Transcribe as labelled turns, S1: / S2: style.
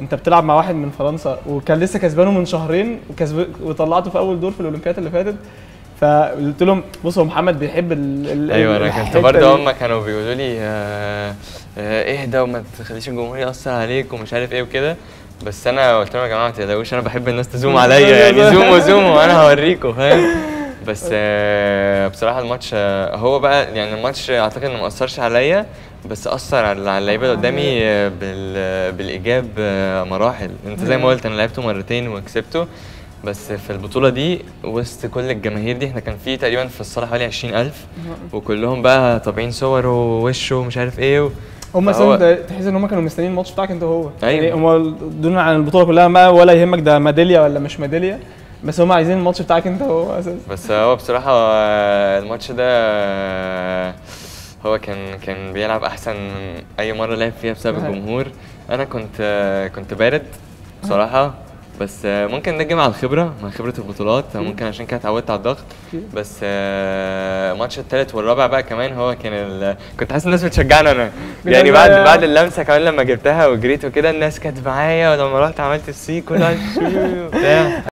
S1: انت بتلعب مع واحد من فرنسا وكان لسه كسبانه من شهرين وطلعته في أول دور في الأولمبياد اللي فاتت. فقلت لهم بصوا محمد بيحب ال ال
S2: أيوه
S1: أنا
S2: كنت برضه. هم كانوا بيقولوا لي آه، آه، اهدى وما تخليش الجمهور يأثر عليك ومش عارف إيه وكده. بس أنا قلت لهم يا جماعة ما تقلقوش أنا بحب الناس تزوم عليا يعني زوموا زوموا وأنا هوريكم فاهم؟ بس آه، بصراحة الماتش آه، هو بقى يعني الماتش أعتقد إنه ما أثرش عليا بس أثر على اللعيبة اللي قدامي آه، بال بالإيجاب مراحل. أنت زي ما قلت أنا لعبته مرتين وكسبته بس في البطولة دي وسط كل الجماهير دي إحنا كان في تقريبا في الصالة حوالي 20000 وكلهم بقى طابعين صور ووش ومش عارف إيه و...
S1: هم أصلا تحس إن هم كانوا مستنيين الماتش بتاعك أنت وهو.
S2: أيوة.
S1: يعني هم دون عن البطولة كلها ما ولا يهمك ده ميدالية ولا مش ميدالية. بس هم عايزين الماتش بتاعك انت وهو أساسا.
S2: بس هو بصراحة آه، الماتش ده آه، هو كان كان بيلعب أحسن من أي مرة لعب فيها بسبب. الجمهور. أنا كنت آه، كنت بارد بصراحة بس ممكن ده جه مع الخبرة مع خبرة البطولات. ممكن عشان كده اتعودت على الضغط. بس الماتش التالت والرابع بقى كمان هو كان ال... كنت حاسس الناس بتشجعني أنا. يعني بعد؟ بعد اللمسة كمان لما جبتها وجريت وكده الناس كانت معايا ولما رحت عملت السي كل واحد. بتاع.